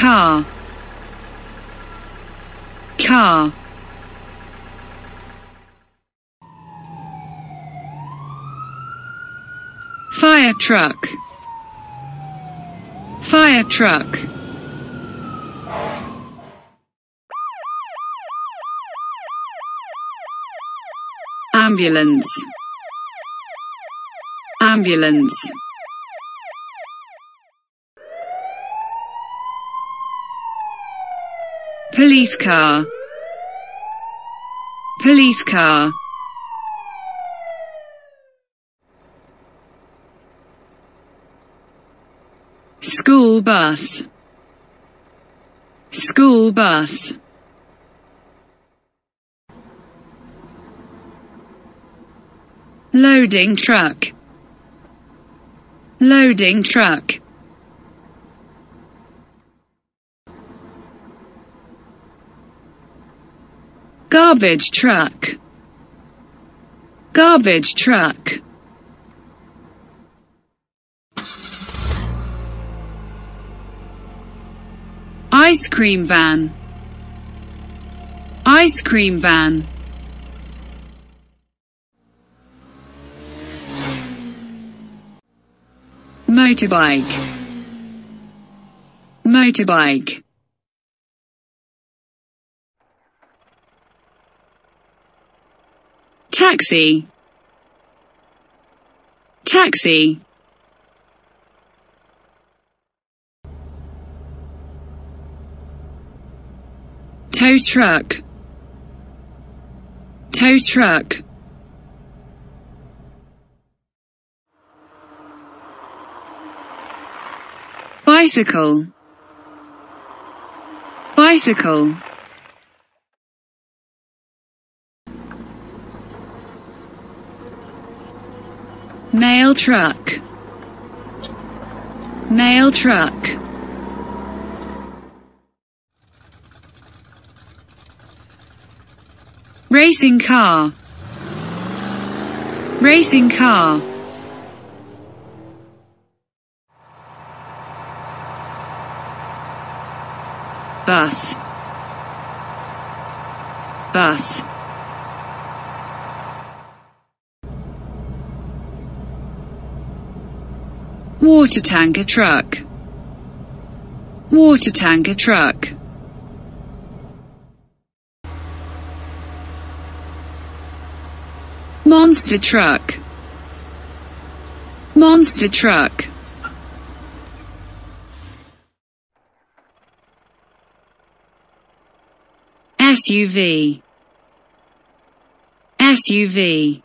car. Car. Fire truck. Fire truck. Ambulance. Ambulance police car. Police car. School bus. School bus. Loading truck. Loading truck garbage truck. Garbage truck. Ice cream van. Ice cream van. Motorbike. Motorbike taxi. Taxi. Tow truck. Tow truck. Bicycle. Bicycle mail truck. Mail truck. Racing car. Racing car. Bus. Bus water tanker truck. Water tanker truck. Monster truck. Monster truck. SUV SUV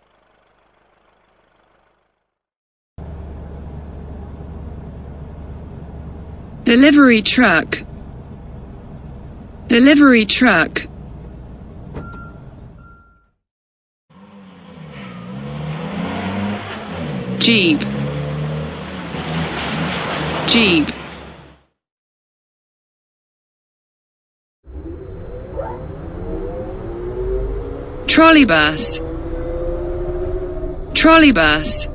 Delivery truck. Delivery truck. Jeep. Jeep. Trolleybus Trolleybus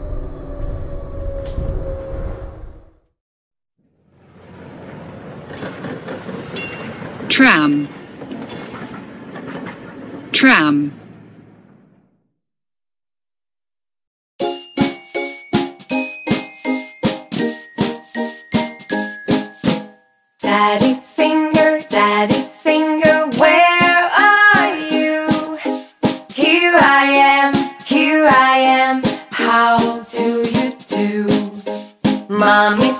Tram Tram Daddy finger, daddy finger, where are you? Here I am, here I am, how do you do? Mommy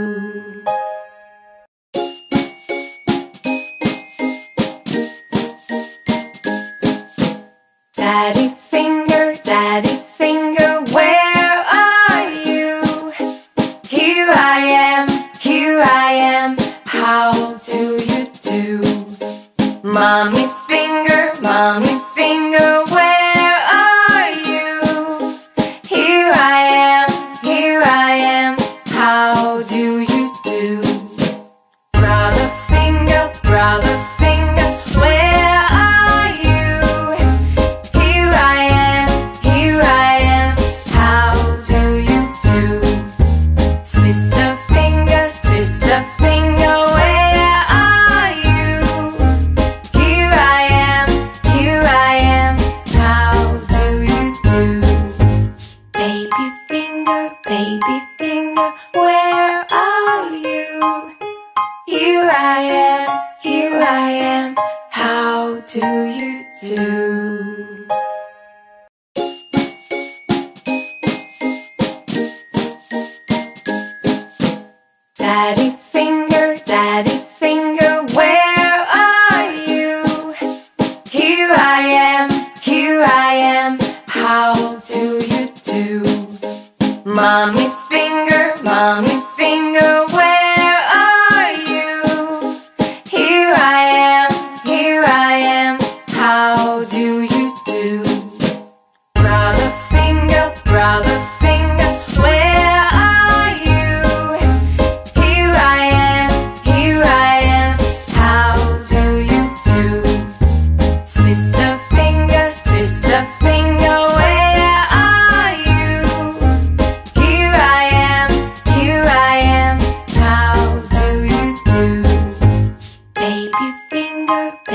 do you do? Daddy finger, daddy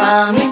Mommy